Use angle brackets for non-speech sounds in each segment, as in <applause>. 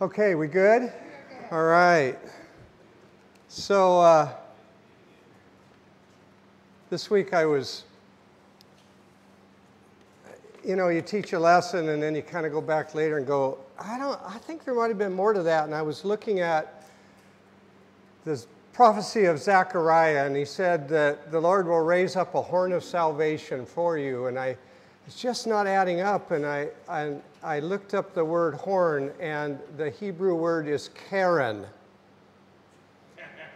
Okay, we good? All right. So, uh, this week I was, you know, you teach a lesson and then you kind of go back later and go, I don't, I think there might have been more to that. And I was looking at this prophecy of Zechariah and he said that the Lord will raise up a horn of salvation for you. And I, it's just not adding up. And I, I, I looked up the word horn, and the Hebrew word is Karen.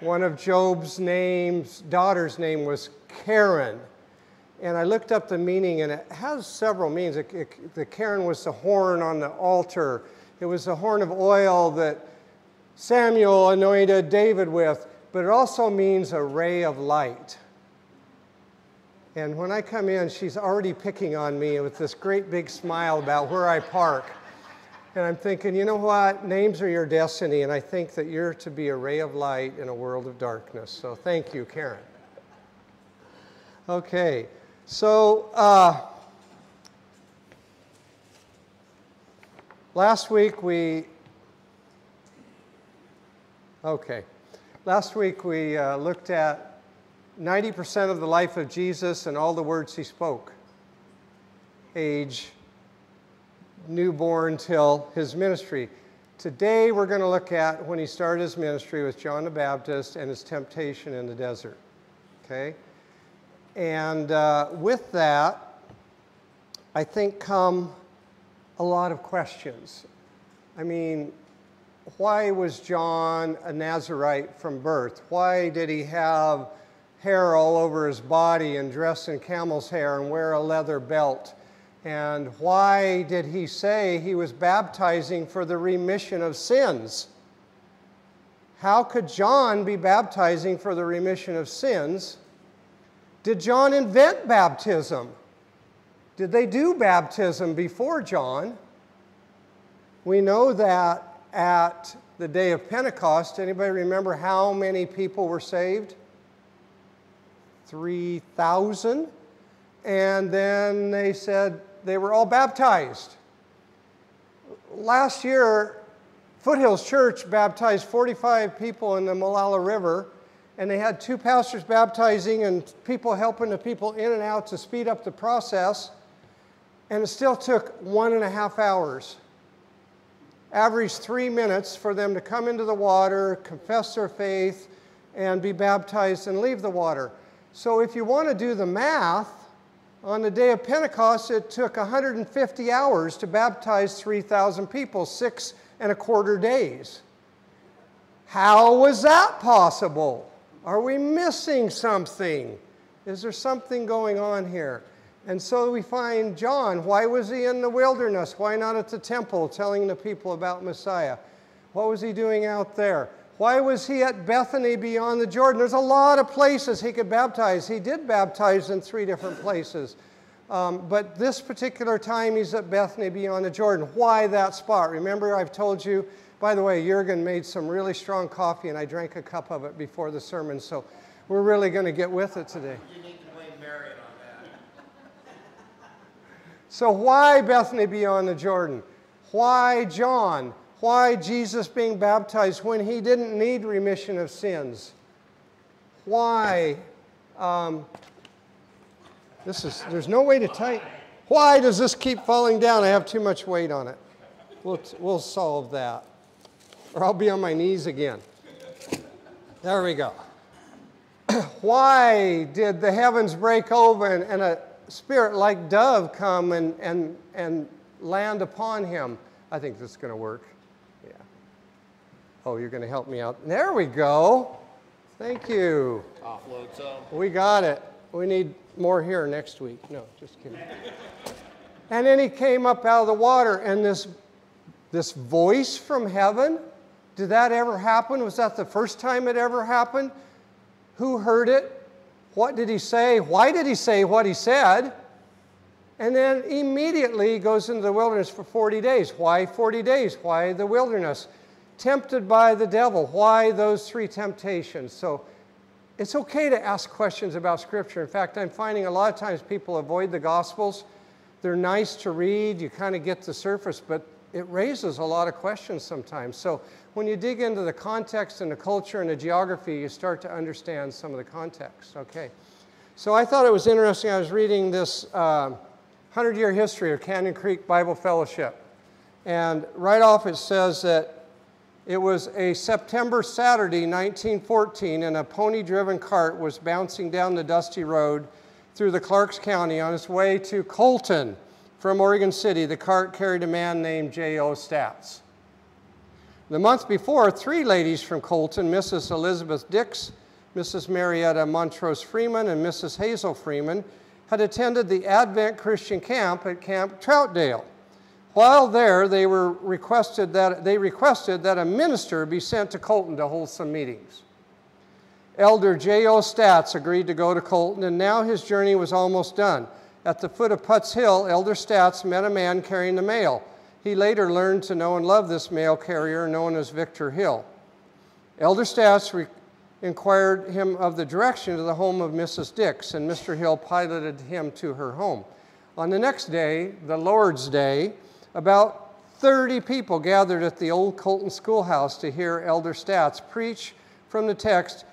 One of Job's names, daughter's name was Karen. And I looked up the meaning, and it has several meanings. It, it, the Karen was the horn on the altar, it was the horn of oil that Samuel anointed David with, but it also means a ray of light. And when I come in, she's already picking on me with this great big smile about where I park. And I'm thinking, you know what? Names are your destiny, and I think that you're to be a ray of light in a world of darkness. So thank you, Karen. Okay, so uh, last week we. Okay, last week we uh, looked at 90% of the life of Jesus and all the words he spoke, age newborn till his ministry. Today we're going to look at when he started his ministry with John the Baptist and his temptation in the desert. Okay? And uh, with that, I think come a lot of questions. I mean, why was John a Nazarite from birth? Why did he have hair all over his body and dress in camel's hair and wear a leather belt? And why did he say he was baptizing for the remission of sins? How could John be baptizing for the remission of sins? Did John invent baptism? Did they do baptism before John? We know that at the day of Pentecost, anybody remember how many people were saved? 3,000. And then they said they were all baptized. Last year, Foothills Church baptized 45 people in the Molalla River, and they had two pastors baptizing and people helping the people in and out to speed up the process. And it still took one and a half hours. Average three minutes for them to come into the water, confess their faith, and be baptized and leave the water. So if you want to do the math, on the day of Pentecost, it took 150 hours to baptize 3,000 people, six and a quarter days. How was that possible? Are we missing something? Is there something going on here? And so we find John. Why was he in the wilderness? Why not at the temple telling the people about Messiah? What was he doing out there? Why was he at Bethany beyond the Jordan? There's a lot of places he could baptize. He did baptize in three different places. Um, but this particular time, he's at Bethany beyond the Jordan. Why that spot? Remember, I've told you, by the way, Jurgen made some really strong coffee, and I drank a cup of it before the sermon, so we're really going to get with it today. You need to blame Marion on that. So, why Bethany beyond the Jordan? Why John? Why Jesus being baptized when he didn't need remission of sins? Why? Um, this is, there's no way to type. Why does this keep falling down? I have too much weight on it. We'll, we'll solve that. Or I'll be on my knees again. There we go. <clears throat> Why did the heavens break open and a spirit like dove come and, and, and land upon him? I think this is going to work. Oh, you're going to help me out. There we go. Thank you. Offload some. We got it. We need more here next week. No, just kidding. and then he came up out of the water, and this, this voice from heaven, did that ever happen? Was that the first time it ever happened? Who heard it? What did he say? Why did he say what he said? And then immediately he goes into the wilderness for 40 days. Why 40 days? Why the wilderness? Tempted by the devil. Why those three temptations? So it's okay to ask questions about Scripture. In fact, I'm finding a lot of times people avoid the Gospels. They're nice to read, you kind of get the surface, but it raises a lot of questions sometimes. So when you dig into the context and the culture and the geography, you start to understand some of the context. Okay. So I thought it was interesting. I was reading this uh, 100 year history of Canyon Creek Bible Fellowship. And right off it says that it was a September Saturday, 1914, and a pony driven cart was bouncing down the dusty road through the Clarks County on its way to Colton from Oregon City. The cart carried a man named J.O. Stats. The month before, three ladies from Colton, Mrs. Elizabeth Dix, Mrs. Marietta Montrose Freeman, and Mrs. Hazel Freeman, had attended the Advent Christian Camp at Camp Troutdale. While there, they, were requested that, they requested that a minister be sent to Colton to hold some meetings. Elder J.O. Stats agreed to go to Colton, and now his journey was almost done. At the foot of Putz Hill, Elder Stats met a man carrying the mail. He later learned to know and love this mail carrier known as Victor Hill. Elder Stats re- inquired him of the direction to the home of Mrs. Dix, and Mr. Hill piloted him to her home. On the next day, the Lord's Day, about 30 people gathered at the old Colton schoolhouse to hear Elder Stats preach from the text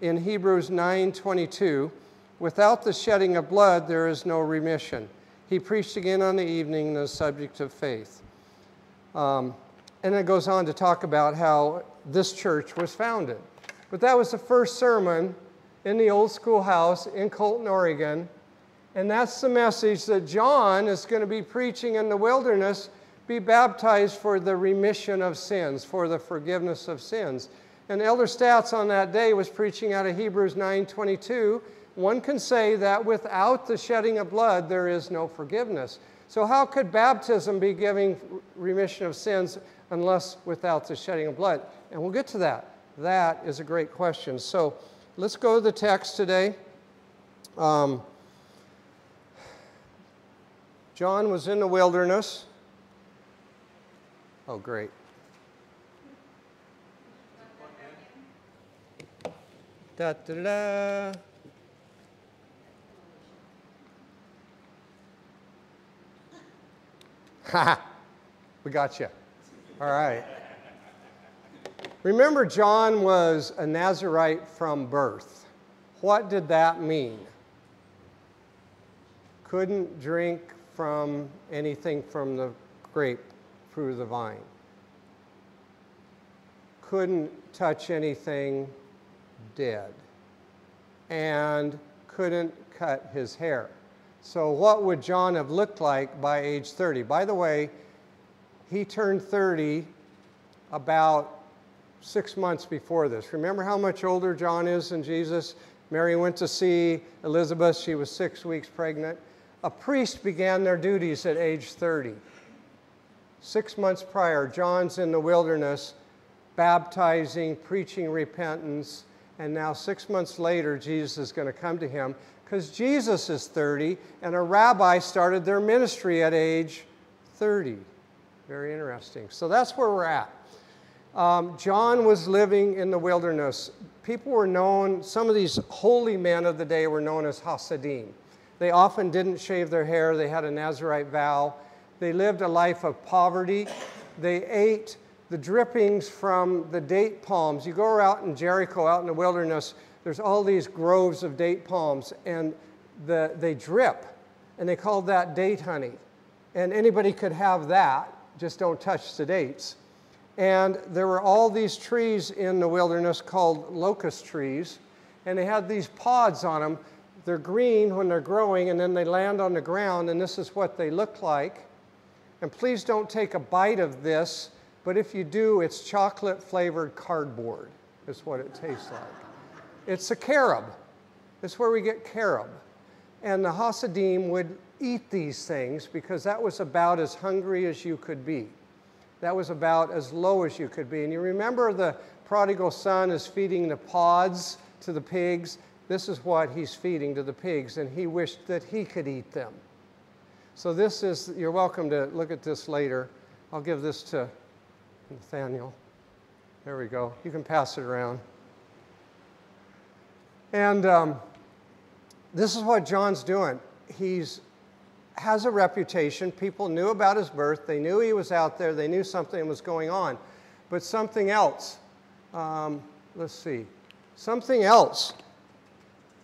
in Hebrews 9:22, without the shedding of blood there is no remission. He preached again on the evening the subject of faith. Um, and it goes on to talk about how this church was founded. But that was the first sermon in the old schoolhouse in Colton, Oregon. And that's the message that John is going to be preaching in the wilderness be baptized for the remission of sins, for the forgiveness of sins. And Elder Stats on that day was preaching out of Hebrews 9:22. One can say that without the shedding of blood, there is no forgiveness. So, how could baptism be giving remission of sins unless without the shedding of blood? And we'll get to that. That is a great question. So, let's go to the text today. Um, John was in the wilderness. Oh, great. Da, da, da. Ha! we got you. All right. Remember, John was a Nazarite from birth. What did that mean? Couldn't drink from anything from the grape through the vine. Couldn't touch anything dead. And couldn't cut his hair. So, what would John have looked like by age 30? By the way, he turned 30 about six months before this. Remember how much older John is than Jesus? Mary went to see Elizabeth, she was six weeks pregnant. A priest began their duties at age 30. Six months prior, John's in the wilderness baptizing, preaching repentance, and now six months later, Jesus is going to come to him because Jesus is 30 and a rabbi started their ministry at age 30. Very interesting. So that's where we're at. Um, John was living in the wilderness. People were known, some of these holy men of the day were known as Hasidim. They often didn't shave their hair, they had a Nazarite vow. They lived a life of poverty. They ate the drippings from the date palms. You go out in Jericho, out in the wilderness, there's all these groves of date palms, and the, they drip, and they called that date honey. And anybody could have that, just don't touch the dates. And there were all these trees in the wilderness called locust trees, and they had these pods on them. They're green when they're growing, and then they land on the ground, and this is what they look like. And please don't take a bite of this, but if you do, it's chocolate flavored cardboard, is what it tastes like. It's a carob. It's where we get carob. And the Hasidim would eat these things because that was about as hungry as you could be. That was about as low as you could be. And you remember the prodigal son is feeding the pods to the pigs. This is what he's feeding to the pigs, and he wished that he could eat them. So, this is, you're welcome to look at this later. I'll give this to Nathaniel. There we go. You can pass it around. And um, this is what John's doing. He's has a reputation. People knew about his birth. They knew he was out there. They knew something was going on. But something else, um, let's see, something else.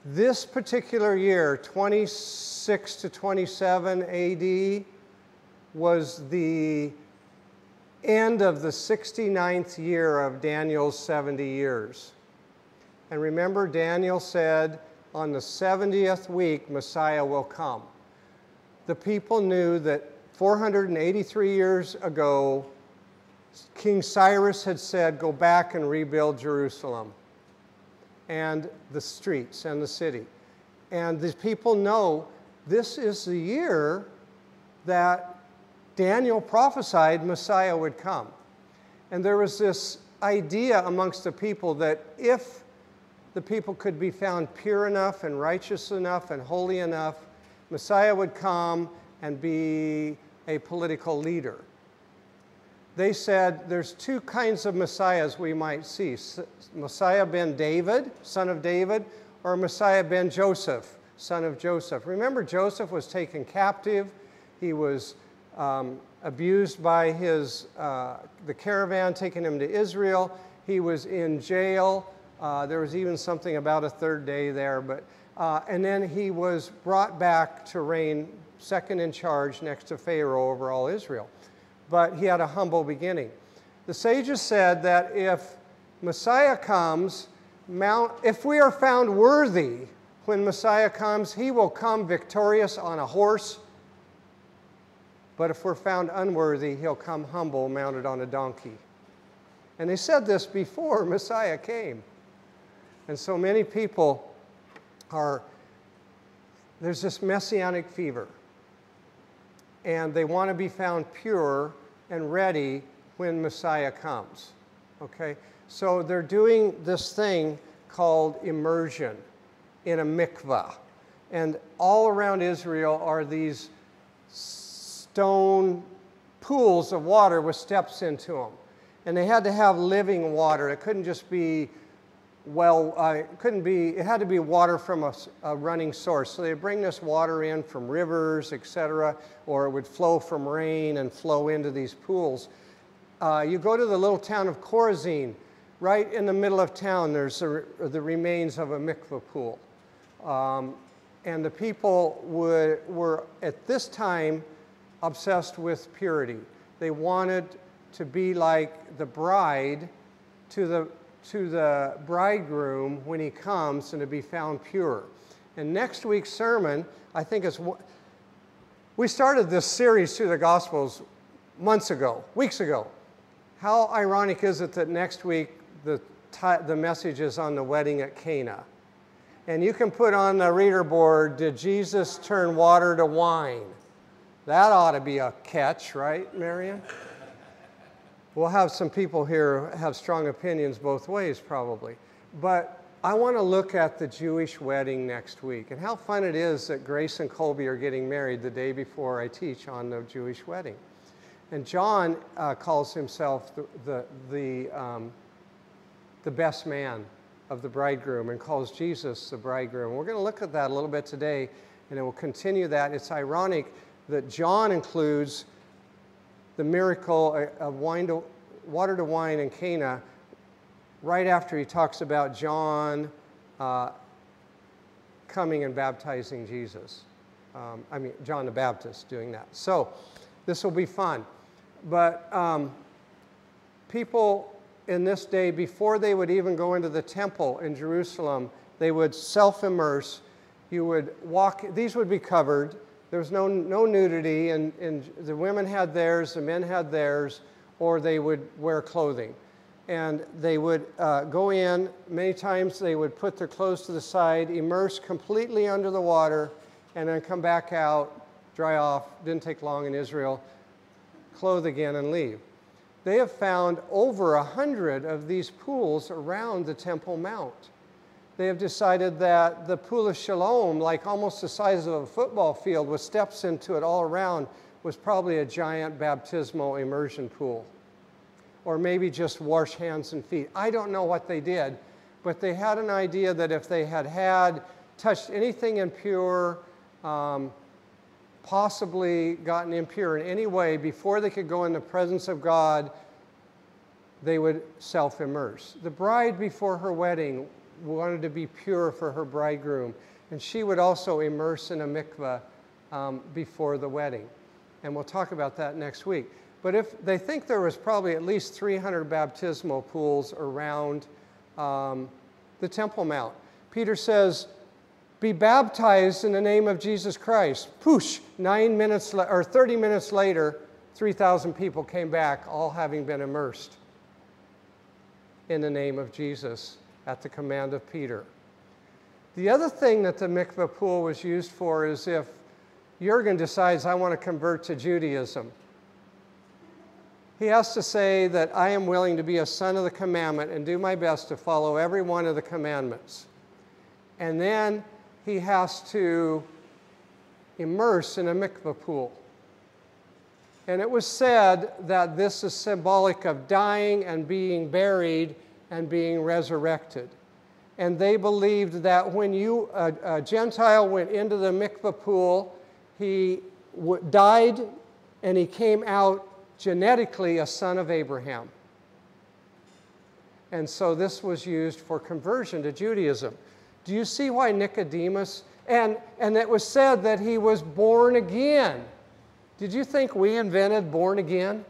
This particular year, 26 to 27 AD, was the end of the 69th year of Daniel's 70 years. And remember, Daniel said, on the 70th week, Messiah will come. The people knew that 483 years ago, King Cyrus had said, Go back and rebuild Jerusalem and the streets and the city. And these people know this is the year that Daniel prophesied Messiah would come. And there was this idea amongst the people that if the people could be found pure enough and righteous enough and holy enough, Messiah would come and be a political leader. They said there's two kinds of Messiahs we might see Messiah ben David, son of David, or Messiah ben Joseph, son of Joseph. Remember, Joseph was taken captive, he was um, abused by his, uh, the caravan taking him to Israel, he was in jail. Uh, there was even something about a third day there, but uh, and then he was brought back to reign second in charge next to Pharaoh over all Israel. But he had a humble beginning. The sages said that if Messiah comes, Mount, if we are found worthy when Messiah comes, he will come victorious on a horse. But if we're found unworthy, he'll come humble, mounted on a donkey. And they said this before <laughs> Messiah came. And so many people are, there's this messianic fever. And they want to be found pure and ready when Messiah comes. Okay? So they're doing this thing called immersion in a mikvah. And all around Israel are these stone pools of water with steps into them. And they had to have living water. It couldn't just be well, uh, it couldn't be, it had to be water from a, a running source. So they bring this water in from rivers, etc., or it would flow from rain and flow into these pools. Uh, you go to the little town of Chorazin, right in the middle of town, there's a, the remains of a mikveh pool. Um, and the people would, were, at this time, obsessed with purity. They wanted to be like the bride to the to the bridegroom when he comes and to be found pure. And next week's sermon, I think is we started this series through the Gospels months ago, weeks ago. How ironic is it that next week the, the message is on the wedding at Cana? And you can put on the reader board, Did Jesus turn water to wine? That ought to be a catch, right, Marion? We'll have some people here have strong opinions both ways, probably. But I want to look at the Jewish wedding next week and how fun it is that Grace and Colby are getting married the day before I teach on the Jewish wedding. And John uh, calls himself the, the, the, um, the best man of the bridegroom and calls Jesus the bridegroom. We're going to look at that a little bit today, and it will continue that. It's ironic that John includes the miracle of wine to, water to wine in Cana right after he talks about John uh, coming and baptizing Jesus. Um, I mean, John the Baptist doing that. So this will be fun. But um, people in this day, before they would even go into the temple in Jerusalem, they would self immerse. You would walk, these would be covered there was no, no nudity, and, and the women had theirs, the men had theirs, or they would wear clothing. And they would uh, go in, many times they would put their clothes to the side, immerse completely under the water, and then come back out, dry off. Didn't take long in Israel, clothe again, and leave. They have found over a hundred of these pools around the Temple Mount they have decided that the Pool of Siloam, like almost the size of a football field with steps into it all around, was probably a giant baptismal immersion pool. Or maybe just wash hands and feet. I don't know what they did, but they had an idea that if they had had touched anything impure, um, possibly gotten impure in any way before they could go in the presence of God, they would self immerse. The bride before her wedding wanted to be pure for her bridegroom, and she would also immerse in a mikveh um, before the wedding. And we'll talk about that next week. But if they think there was probably at least 300 baptismal pools around um, the Temple Mount, Peter says, "Be baptized in the name of Jesus Christ." Poosh! Nine minutes or 30 minutes later, 3,000 people came back, all having been immersed in the name of Jesus at the command of Peter. The other thing that the mikveh pool was used for is if Jurgen decides, I want to convert to Judaism. He has to say that I am willing to be a son of the commandment and do my best to follow every one of the commandments. And then he has to immerse in a mikveh pool. And it was said that this is symbolic of dying and being buried and being resurrected. And they believed that when you, a, a Gentile went into the mikveh pool, he died and he came out genetically a son of Abraham. And so this was used for conversion to Judaism. Do you see why Nicodemus, and, and it was said that he was born again. Did you think we invented born again?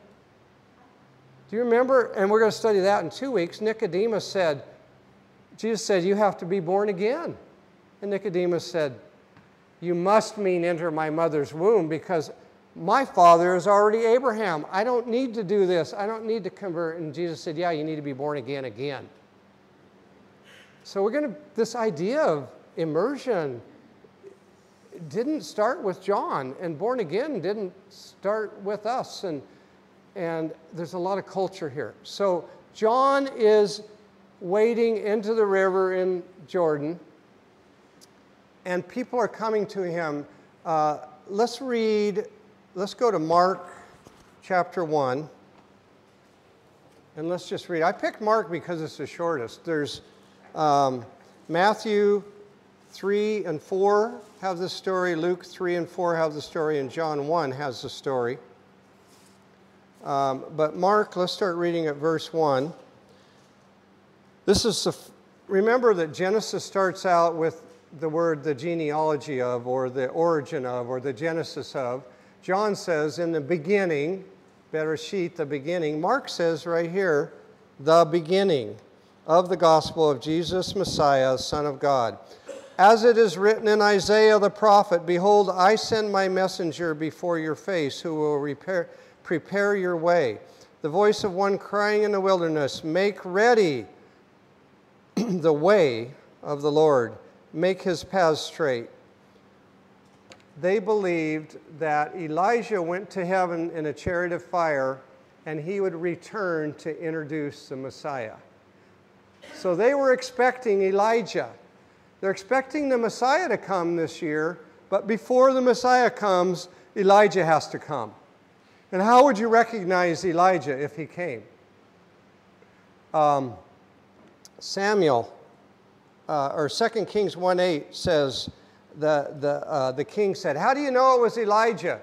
Do you remember? And we're going to study that in two weeks. Nicodemus said, Jesus said, You have to be born again. And Nicodemus said, You must mean enter my mother's womb because my father is already Abraham. I don't need to do this. I don't need to convert. And Jesus said, Yeah, you need to be born again again. So we're going to, this idea of immersion didn't start with John, and born again didn't start with us. And, and there's a lot of culture here. So John is wading into the river in Jordan, and people are coming to him. Uh, let's read, let's go to Mark chapter 1. And let's just read. I picked Mark because it's the shortest. There's um, Matthew 3 and 4 have the story, Luke 3 and 4 have the story, and John 1 has the story. Um, but Mark, let's start reading at verse 1. This is, the, remember that Genesis starts out with the word the genealogy of, or the origin of, or the genesis of. John says, in the beginning, Bereshit, the beginning. Mark says right here, the beginning of the gospel of Jesus Messiah, Son of God. As it is written in Isaiah the prophet, Behold, I send my messenger before your face, who will repair, prepare your way. The voice of one crying in the wilderness, Make ready <clears throat> the way of the Lord, make his paths straight. They believed that Elijah went to heaven in a chariot of fire and he would return to introduce the Messiah. So they were expecting Elijah. They're expecting the Messiah to come this year, but before the Messiah comes, Elijah has to come. And how would you recognize Elijah if he came? Um, Samuel, uh, or 2 Kings 1 8 says, the, the, uh, the king said, How do you know it was Elijah?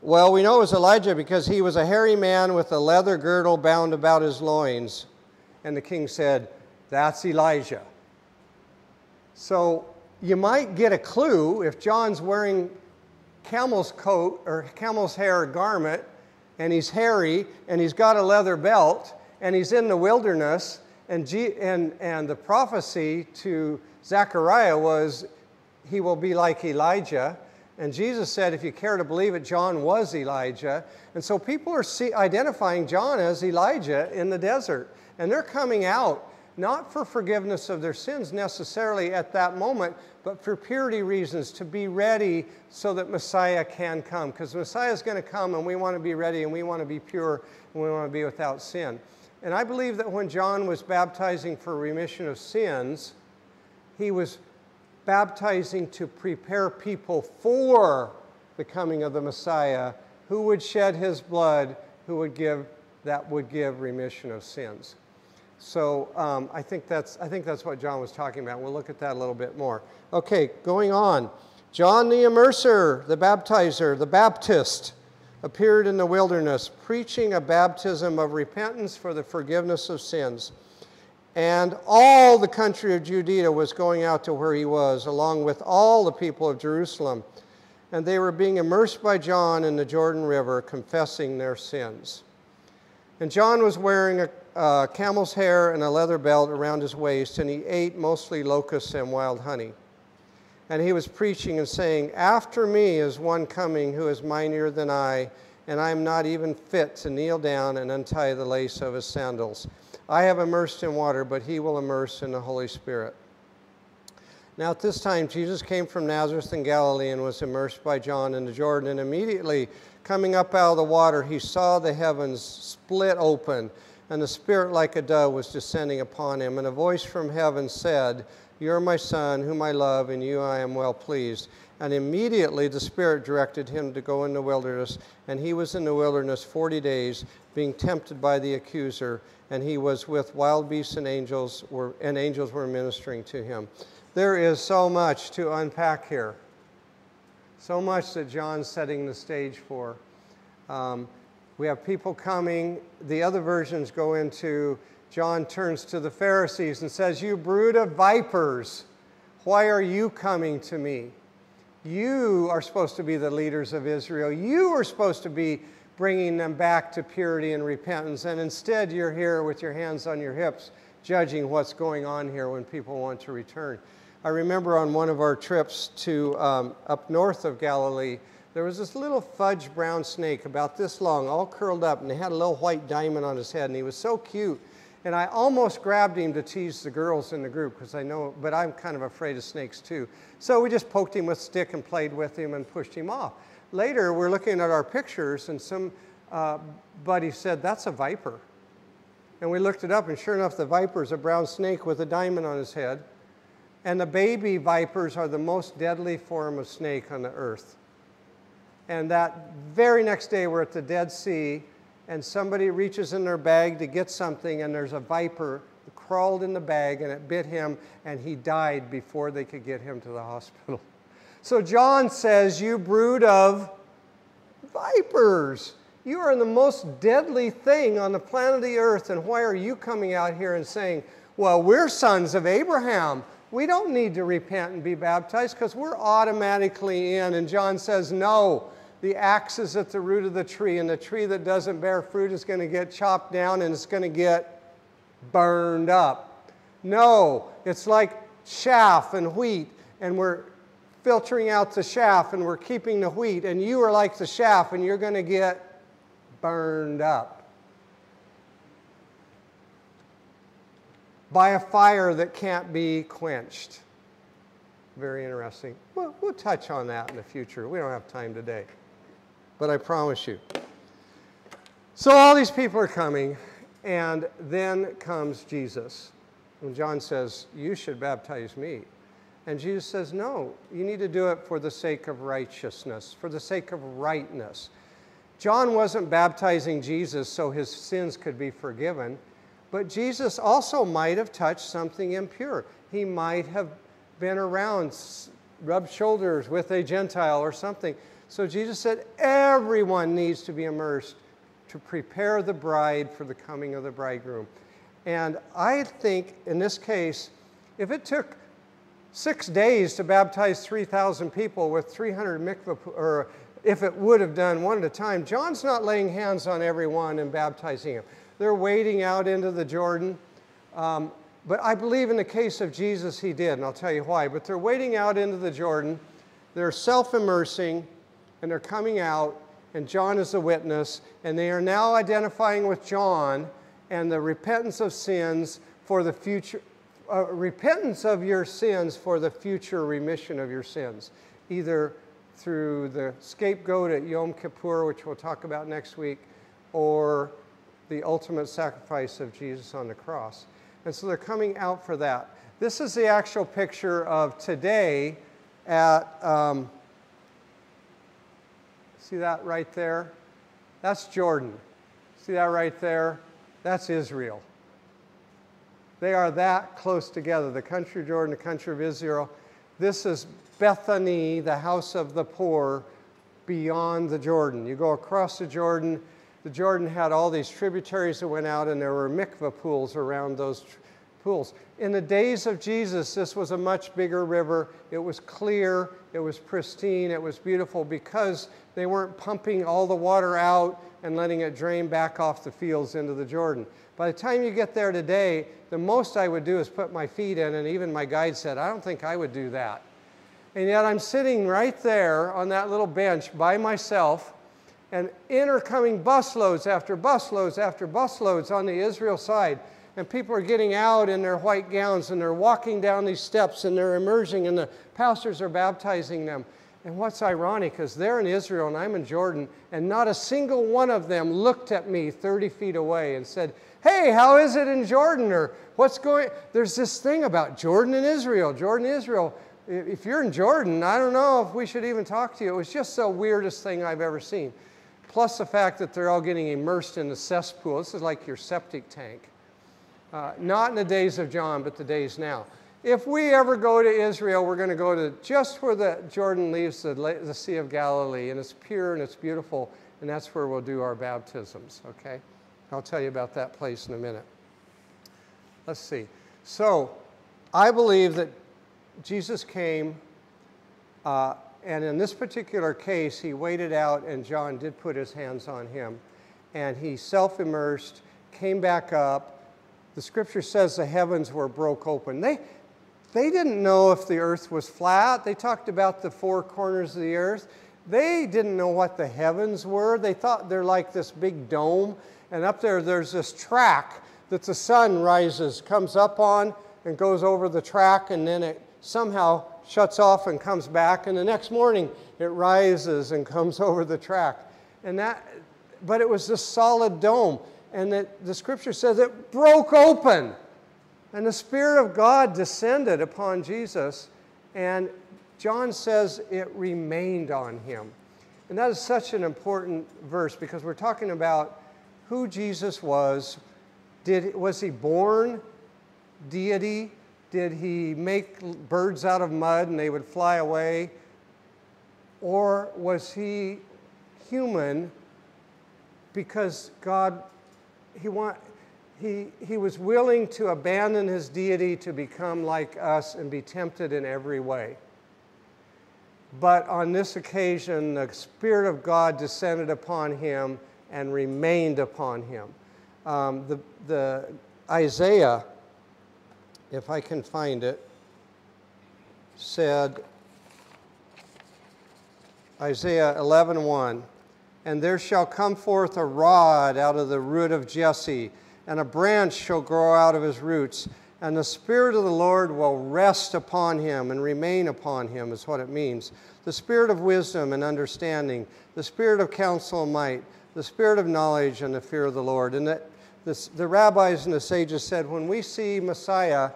Well, we know it was Elijah because he was a hairy man with a leather girdle bound about his loins. And the king said, That's Elijah. So you might get a clue if John's wearing camel's coat or camel's hair garment and he's hairy and he's got a leather belt and he's in the wilderness and, G- and, and the prophecy to Zechariah was he will be like Elijah. And Jesus said, if you care to believe it, John was Elijah. And so people are see, identifying John as Elijah in the desert. And they're coming out not for forgiveness of their sins necessarily at that moment, but for purity reasons, to be ready so that Messiah can come. Because Messiah is going to come, and we want to be ready, and we want to be pure, and we want to be without sin. And I believe that when John was baptizing for remission of sins, he was baptizing to prepare people for the coming of the Messiah who would shed his blood, who would give, that would give remission of sins. So um, I, think that's, I think that's what John was talking about. We'll look at that a little bit more. Okay, going on. John the Immerser, the baptizer, the Baptist, appeared in the wilderness, preaching a baptism of repentance for the forgiveness of sins. And all the country of Judea was going out to where he was, along with all the people of Jerusalem. And they were being immersed by John in the Jordan River, confessing their sins. And John was wearing a, a camel's hair and a leather belt around his waist, and he ate mostly locusts and wild honey. And he was preaching and saying, After me is one coming who is mightier than I, and I am not even fit to kneel down and untie the lace of his sandals. I have immersed in water, but he will immerse in the Holy Spirit. Now, at this time, Jesus came from Nazareth in Galilee and was immersed by John in the Jordan. And immediately, coming up out of the water, he saw the heavens split open, and the Spirit, like a dove, was descending upon him. And a voice from heaven said, You are my Son, whom I love, and you I am well pleased. And immediately the Spirit directed him to go in the wilderness, and he was in the wilderness forty days, being tempted by the accuser and he was with wild beasts and angels were, and angels were ministering to him. There is so much to unpack here. So much that John's setting the stage for. Um, we have people coming. The other versions go into John turns to the Pharisees and says, You brood of vipers, why are you coming to me? You are supposed to be the leaders of Israel. You are supposed to be bringing them back to purity and repentance. And instead, you're here with your hands on your hips, judging what's going on here when people want to return. I remember on one of our trips to um, up north of Galilee, there was this little fudge brown snake about this long, all curled up, and he had a little white diamond on his head, and he was so cute. And I almost grabbed him to tease the girls in the group because I know, but I'm kind of afraid of snakes too. So we just poked him with a stick and played with him and pushed him off later, we're looking at our pictures, and some uh, buddy said, That's a viper. And we looked it up, and sure enough, the viper is a brown snake with a diamond on his head. And the baby vipers are the most deadly form of snake on the earth. And that very next day, we're at the Dead Sea, and somebody reaches in their bag to get something, and there's a viper crawled in the bag, and it bit him, and he died before they could get him to the <laughs> hospital. So John says, You brood of vipers. You are the most deadly thing on the planet of the earth, and why are you coming out here and saying, Well, we're sons of Abraham. We don't need to repent and be baptized because we're automatically in. And John says, No, the axe is at the root of the tree, and the tree that doesn't bear fruit is going to get chopped down and it's going to get burned up. No, it's like chaff and wheat, and we're filtering out the chaff and we're keeping the wheat, and you are like the chaff and you're going to get burned up by a fire that can't be quenched. Very interesting. Well, we'll touch on that in the future. We don't have time today. But I promise you. So all these people are coming, and then comes Jesus. And John says, You should baptize me. And Jesus says, No, you need to do it for the sake of righteousness, for the sake of rightness. John wasn't baptizing Jesus so his sins could be forgiven, but Jesus also might have touched something impure. He might have been around, rubbed shoulders with a Gentile or something. So Jesus said, Everyone needs to be immersed to prepare the bride for the coming of the bridegroom. And I think in this case, if it took six days to baptize 3,000 people with 300 mikvah, or if it would have done one at a time. John's not laying hands on everyone and baptizing them. They're wading out into the Jordan. Um, but I believe in the case of Jesus, he did, and I'll tell you why. But they're wading out into the Jordan, they're self immersing, and they're coming out, and John is a witness, and they are now identifying with John and the repentance of sins for the future uh, repentance of your sins for the future remission of your sins, either through the scapegoat at Yom Kippur, which we'll talk about next week, or the ultimate sacrifice of Jesus on the cross. And so they're coming out for that. This is the actual picture of today at, um, see that right there? That's Jordan. See that right there? That's Israel. They are that close together, the country of Jordan, the country of Israel. This is Bethany, the house of the poor, beyond the Jordan. You go across the Jordan. The Jordan had all these tributaries that went out, and there were mikvah pools around those pools. In the days of Jesus, this was a much bigger river. It was clear, it was pristine, it was beautiful because they weren't pumping all the water out and letting it drain back off the fields into the Jordan. By the time you get there today, the most I would do is put my feet in, and even my guide said, I don't think I would do that. And yet I'm sitting right there on that little bench by myself, and intercoming busloads after busloads after busloads on the Israel side. And people are getting out in their white gowns and they're walking down these steps and they're emerging, and the pastors are baptizing them. And what's ironic is they're in Israel and I'm in Jordan, and not a single one of them looked at me 30 feet away and said, Hey, how is it in Jordan? Or what's going There's this thing about Jordan and Israel, Jordan Israel. If you're in Jordan, I don't know if we should even talk to you. It was just the weirdest thing I've ever seen. Plus the fact that they're all getting immersed in the cesspool. This is like your septic tank. Uh, not in the days of John, but the days now. If we ever go to Israel, we're going to go to just where the Jordan leaves the, the Sea of Galilee, and it's pure and it's beautiful, and that's where we'll do our baptisms, okay? I'll tell you about that place in a minute. Let's see. So, I believe that Jesus came, uh, and in this particular case, he waited out, and John did put his hands on him, and he self immersed, came back up. The scripture says the heavens were broke open. They, they didn't know if the earth was flat. They talked about the four corners of the earth. They didn't know what the heavens were. They thought they're like this big dome, and up there, there's this track that the sun rises, comes up on, and goes over the track, and then it somehow shuts off and comes back, and the next morning it rises and comes <laughs> over the track. And that, but it was this solid dome, and that the scripture says it broke open. And the Spirit of God descended upon Jesus, and John says it remained on him. And that is such an important verse because we're talking about who Jesus was. Did, was he born deity? Did he make birds out of mud and they would fly away? Or was he human because God, he, want, he, he was willing to abandon his deity to become like us and be tempted in every way? But on this occasion, the Spirit of God descended upon him and remained upon him. Um, the, the Isaiah if I can find it, said, Isaiah 11:1, and there shall come forth a rod out of the root of Jesse, and a branch shall grow out of his roots, and the Spirit of the Lord will rest upon him and remain upon him, is what it means. The Spirit of wisdom and understanding, the Spirit of counsel and might, the Spirit of knowledge and the fear of the Lord. And that the rabbis and the sages said, when we see Messiah,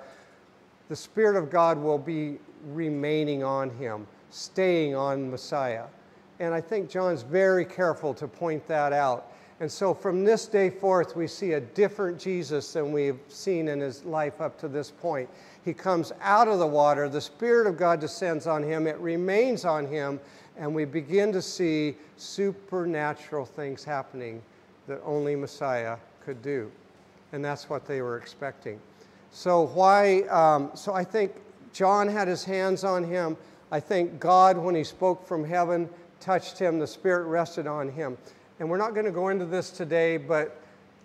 the Spirit of God will be remaining on him, staying on Messiah. And I think John's very careful to point that out. And so from this day forth, we see a different Jesus than we've seen in his life up to this point. He comes out of the water, the Spirit of God descends on him, it remains on him, and we begin to see supernatural things happening that only Messiah could do. And that's what they were expecting. So why? Um, so I think John had his hands on him. I think God, when he spoke from heaven, touched him. The Spirit rested on him. And we're not going to go into this today, but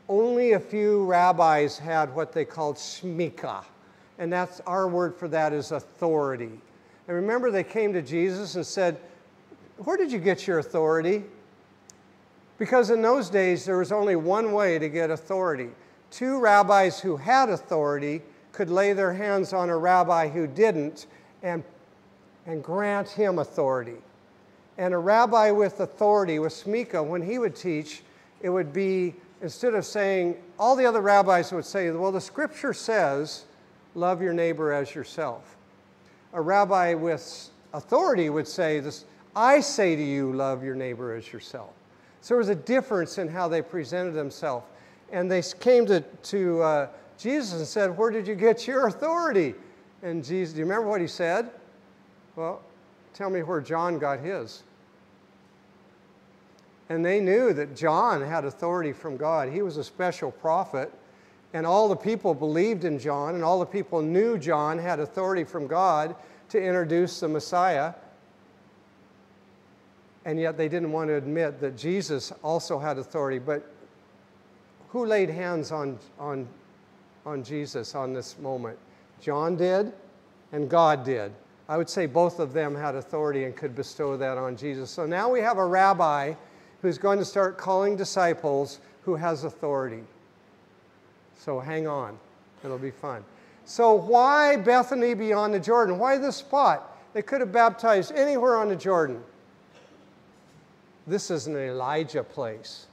only a few rabbis had what they called shmika. And that's our word for that is authority. And remember, they came to Jesus and said, Where did you get your authority? Because in those days, there was only one way to get authority two rabbis who had authority could lay their hands on a rabbi who didn't and, and grant him authority. And a rabbi with authority, with Smika, when he would teach, it would be instead of saying, all the other rabbis would say, well, the scripture says, love your neighbor as yourself. A rabbi with authority would say, this, I say to you, love your neighbor as yourself. So there was a difference in how they presented themselves and they came to, to uh, Jesus and said, Where did you get your authority? And Jesus, do you remember what he said? Well, tell me where John got his. And they knew that John had authority from God. He was a special prophet. And all the people believed in John, and all the people knew John had authority from God to introduce the Messiah. And yet they didn't want to admit that Jesus also had authority. But who laid hands on, on, on Jesus on this moment? John did, and God did. I would say both of them had authority and could bestow that on Jesus. So now we have a rabbi who's going to start calling disciples who has authority. So hang on, it'll be fun. So, why Bethany beyond the Jordan? Why this spot? They could have baptized anywhere on the Jordan. This is an Elijah place.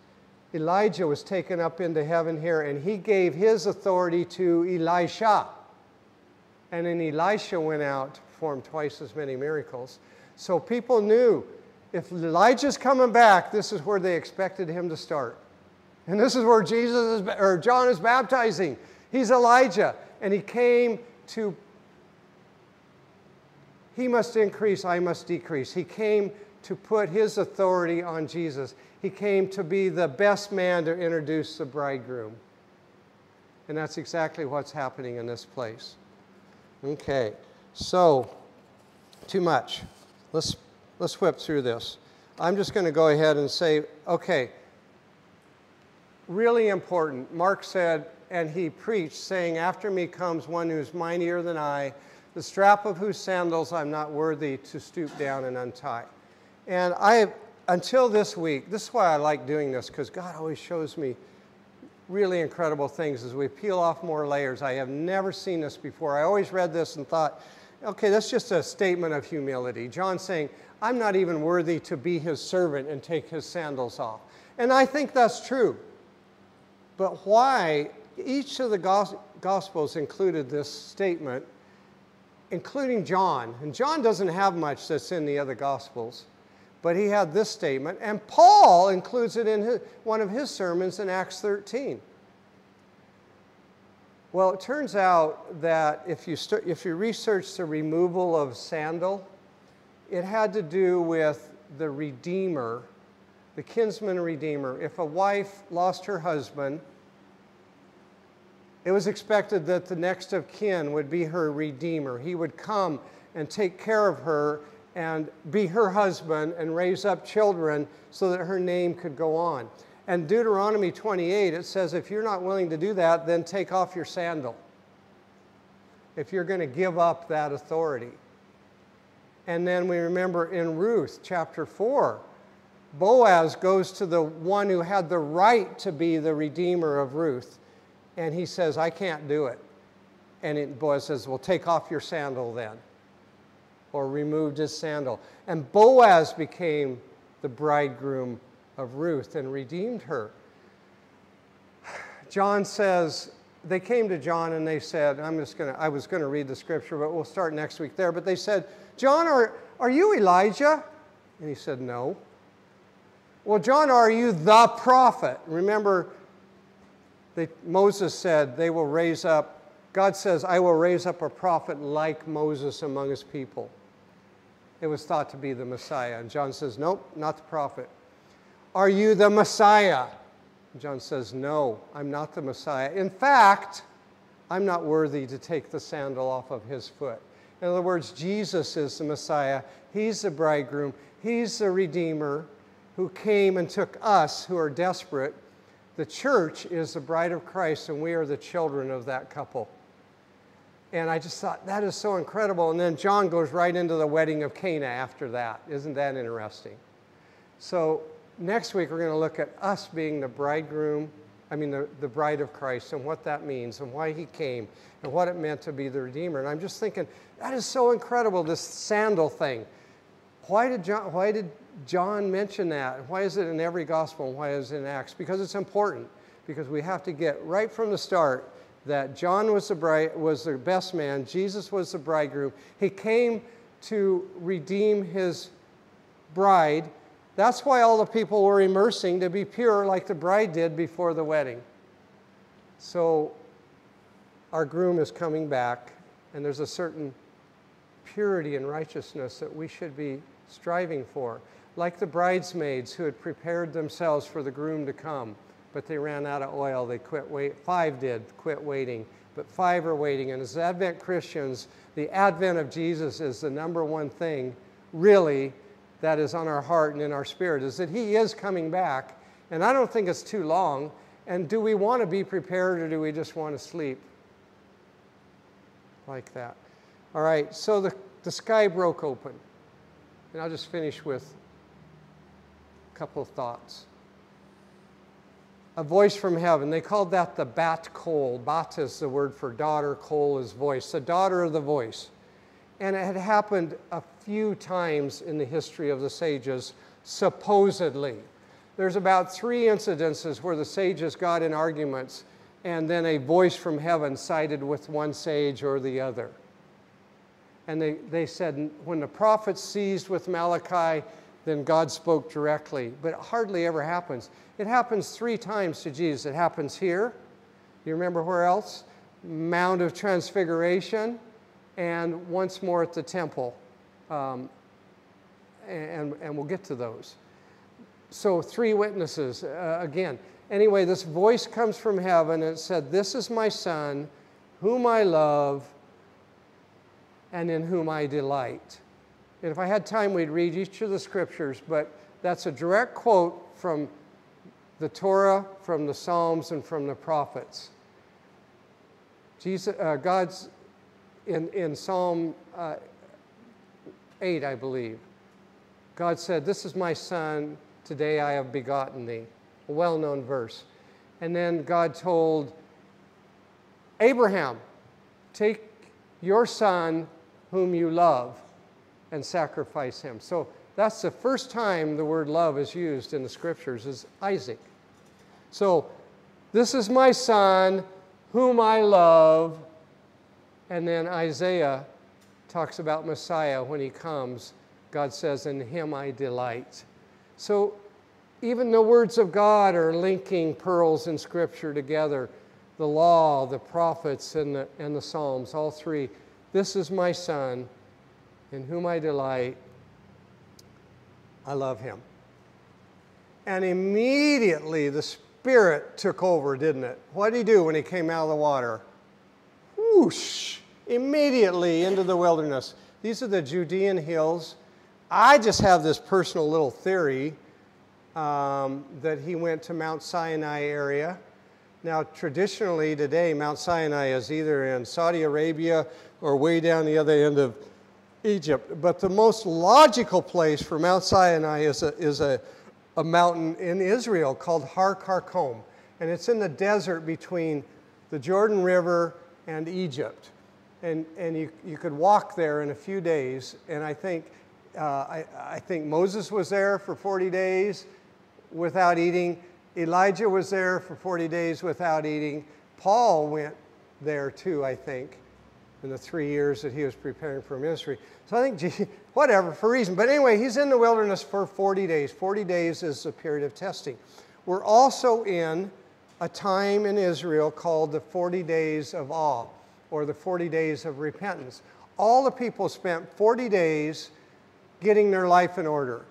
Elijah was taken up into heaven here, and he gave his authority to Elisha. And then Elisha went out to perform twice as many miracles. So people knew if Elijah's coming back, this is where they expected him to start. And this is where Jesus is, or John is baptizing. He's Elijah, and he came to, he must increase, I must decrease. He came to put his authority on Jesus. He came to be the best man to introduce the bridegroom. And that's exactly what's happening in this place. Okay, so too much. Let's, let's whip through this. I'm just going to go ahead and say, okay, really important. Mark said, and he preached, saying, After me comes one who's mightier than I, the strap of whose sandals I'm not worthy to stoop down and untie. And I, until this week, this is why I like doing this, because God always shows me really incredible things as we peel off more layers. I have never seen this before. I always read this and thought, okay, that's just a statement of humility. John saying, I'm not even worthy to be his servant and take his sandals off. And I think that's true. But why each of the Gospels included this statement, including John. And John doesn't have much that's in the other Gospels, but he had this statement. And Paul includes it in his, one of his sermons in Acts 13. Well, it turns out that if you, if you research the removal of sandal, it had to do with the Redeemer the kinsman redeemer. If a wife lost her husband, it was expected that the next of kin would be her redeemer. He would come and take care of her and be her husband and raise up children so that her name could go on. And Deuteronomy 28, it says, if you're not willing to do that, then take off your sandal. If you're going to give up that authority. And then we remember in Ruth chapter 4, Boaz goes to the one who had the right to be the redeemer of Ruth, and he says, I can't do it. And it, Boaz says, Well, take off your sandal then, or removed his sandal. And Boaz became the bridegroom of Ruth and redeemed her. John says, they came to John and they said, I'm just to, I was going to read the scripture, but we'll start next week there. But they said, John, are, are you Elijah? And he said, No. Well, John, are you the prophet? Remember, they, Moses said, they will raise up, God says, I will raise up a prophet like Moses among his people. It was thought to be the Messiah. And John says, Nope, not the prophet. Are you the Messiah? John says, No, I'm not the Messiah. In fact, I'm not worthy to take the sandal off of his foot. In other words, Jesus is the Messiah. He's the bridegroom. He's the Redeemer who came and took us who are desperate. The church is the bride of Christ, and we are the children of that couple. And I just thought, that is so incredible. And then John goes right into the wedding of Cana after that. Isn't that interesting? So, next week we're going to look at us being the bridegroom, I mean, the, the bride of Christ, and what that means, and why he came, and what it meant to be the Redeemer. And I'm just thinking, that is so incredible, this sandal thing. Why did John, why did John mention that? Why is it in every gospel and why is it in Acts? Because it's important. Because we have to get right from the start that John was the, bride, was the best man, Jesus was the bridegroom. He came to redeem his bride. That's why all the people were immersing to be pure like the bride did before the wedding. So our groom is coming back, and there's a certain purity and righteousness that we should be striving for. Like the bridesmaids who had prepared themselves for the groom to come, but they ran out of oil. They quit wait. Five did quit waiting, but five are waiting. And as Advent Christians, the advent of Jesus is the number one thing, really, that is on our heart and in our spirit, is that He is coming back. And I don't think it's too long. And do we want to be prepared or do we just want to sleep? Like that. All right, so the, the sky broke open. And I'll just finish with a couple of thoughts. A voice from heaven. They called that the bat kol. Bat is the word for daughter, kol is voice. The daughter of the voice. And it had happened a few times in the history of the sages, supposedly. There's about three incidences where the sages got in arguments, and then a voice from heaven sided with one sage or the other. And they, they said, when the prophets seized with Malachi, then God spoke directly. But it hardly ever happens. It happens three times to Jesus. It happens here. You remember where else? Mount of Transfiguration, and once more at the temple. Um, and, and we'll get to those. So, three witnesses. Uh, again, anyway, this voice comes from heaven and it said, This is my son, whom I love and in whom I delight. And if I had time, we'd read each of the scriptures, but that's a direct quote from the Torah, from the Psalms, and from the prophets. Jesus, uh, God's in, in Psalm uh, 8, I believe, God said, This is my son, today I have begotten thee. A well known verse. And then God told Abraham, Take your son whom you love and sacrifice him. So that's the first time the word love is used in the scriptures is Isaac. So this is my son whom I love. And then Isaiah talks about Messiah when he comes. God says, In him I delight. So even the words of God are linking pearls in Scripture together the law, the prophets, and the, and the Psalms, all three. This is my son in whom I delight. I love him. And immediately the Spirit took over, didn't it? What did he do when he came out of the water? Whoosh! Immediately into the wilderness. These are the Judean hills. I just have this personal little theory um, that he went to Mount Sinai area. Now, traditionally today, Mount Sinai is either in Saudi Arabia or way down the other end of Egypt. But the most logical place for Mount Sinai is a, is a, a mountain in Israel called Har Karkom. And it's in the desert between the Jordan River and Egypt. And, and you, you could walk there in a few days. And I think, uh, I, I think Moses was there for 40 days without eating. Elijah was there for 40 days without eating. Paul went there too, I think in the three years that he was preparing for ministry. So I think, <laughs> whatever, for reason. But anyway, he's in the wilderness for 40 days. 40 days is a period of testing. We're also in a time in Israel called the 40 days of awe or the 40 days of repentance. All the people spent 40 days getting their life in order.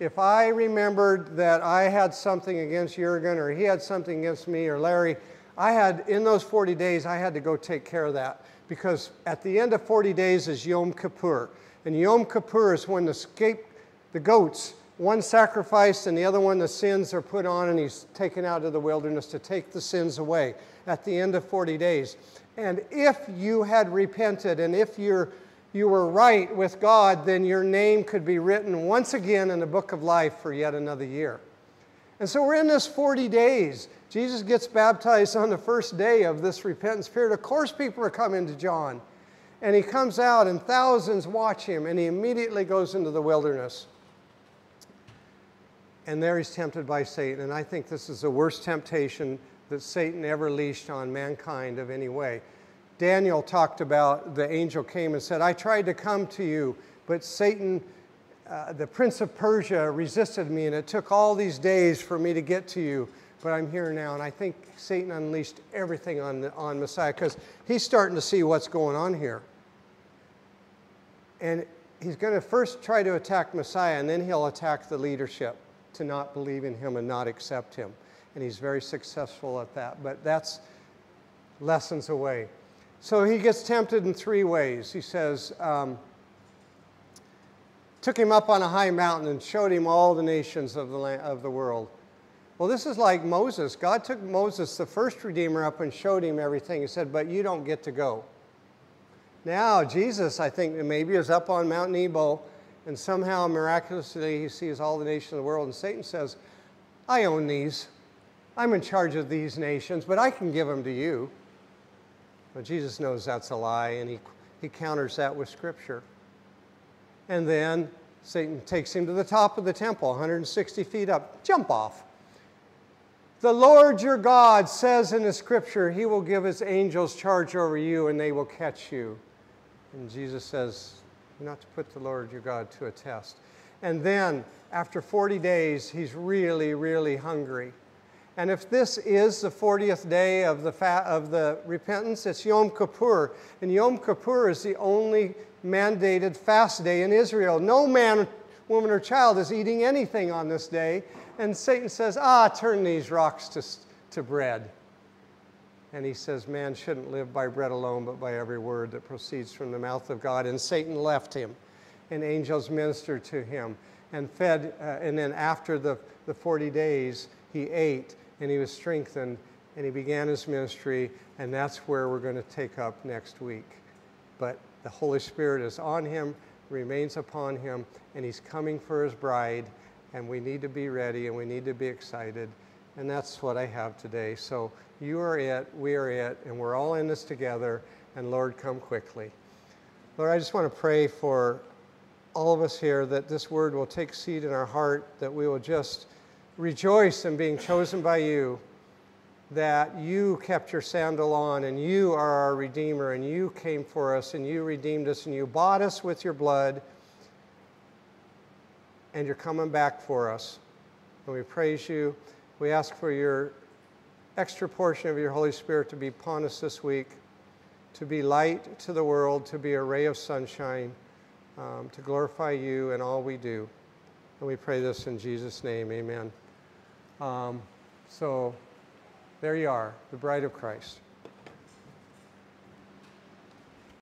If I remembered that I had something against Jurgen or he had something against me or Larry, I had, in those 40 days, I had to go take care of that because at the end of 40 days is Yom Kippur. And Yom Kippur is when the, scape, the goats, one sacrificed and the other one the sins are put on, and he's taken out of the wilderness to take the sins away at the end of 40 days. And if you had repented and if you're, you were right with God, then your name could be written once again in the book of life for yet another year. And so we're in this 40 days. Jesus gets baptized on the first day of this repentance period. Of course, people are coming to John. And he comes out, and thousands watch him, and he immediately goes into the wilderness. And there he's tempted by Satan. And I think this is the worst temptation that Satan ever leashed on mankind of any way. Daniel talked about the angel came and said, I tried to come to you, but Satan, uh, the prince of Persia, resisted me, and it took all these days for me to get to you but I'm here now. And I think Satan unleashed everything on, the, on Messiah because he's starting to see what's going on here. And he's going to first try to attack Messiah, and then he'll attack the leadership to not believe in him and not accept him. And he's very successful at that. But that's lessons away. So he gets tempted in three ways. He says, um, took him up on a high mountain and showed him all the nations of the, land, of the world. Well, this is like Moses. God took Moses, the first Redeemer, up and showed him everything. He said, But you don't get to go. Now, Jesus, I think, maybe is up on Mount Nebo, and somehow miraculously he sees all the nations of the world. And Satan says, I own these. I'm in charge of these nations, but I can give them to you. But Jesus knows that's a lie, and he, he counters that with Scripture. And then Satan takes him to the top of the temple, 160 feet up. Jump off. The Lord your God says in the Scripture, He will give His angels charge over you, and they will catch you. And Jesus says, not to put the Lord your God to a test. And then, after 40 days, he's really, really hungry. And if this is the 40th day of the, of the repentance, it's Yom Kippur. And Yom Kippur is the only mandated fast day in Israel. No man, woman, or child is eating anything on this day. And Satan says, Ah, turn these rocks to, to bread. And he says, Man shouldn't live by bread alone, but by every word that proceeds from the mouth of God. And Satan left him, and angels ministered to him and fed. Uh, and then after the, the 40 days, he ate and he was strengthened and he began his ministry. And that's where we're going to take up next week. But the Holy Spirit is on him, remains upon him, and he's coming for his bride. And we need to be ready and we need to be excited. And that's what I have today. So you are it, we are it, and we're all in this together. And Lord, come quickly. Lord, I just want to pray for all of us here that this word will take seed in our heart, that we will just rejoice in being chosen by you, that you kept your sandal on, and you are our Redeemer, and you came for us, and you redeemed us, and you bought us with your blood, and you're coming back for us. And we praise you. We ask for your extra portion of your Holy Spirit to be upon us this week, to be light to the world, to be a ray of sunshine, um, to glorify you in all we do. And we pray this in Jesus' name. Amen. Um, so there you are, the bride of Christ.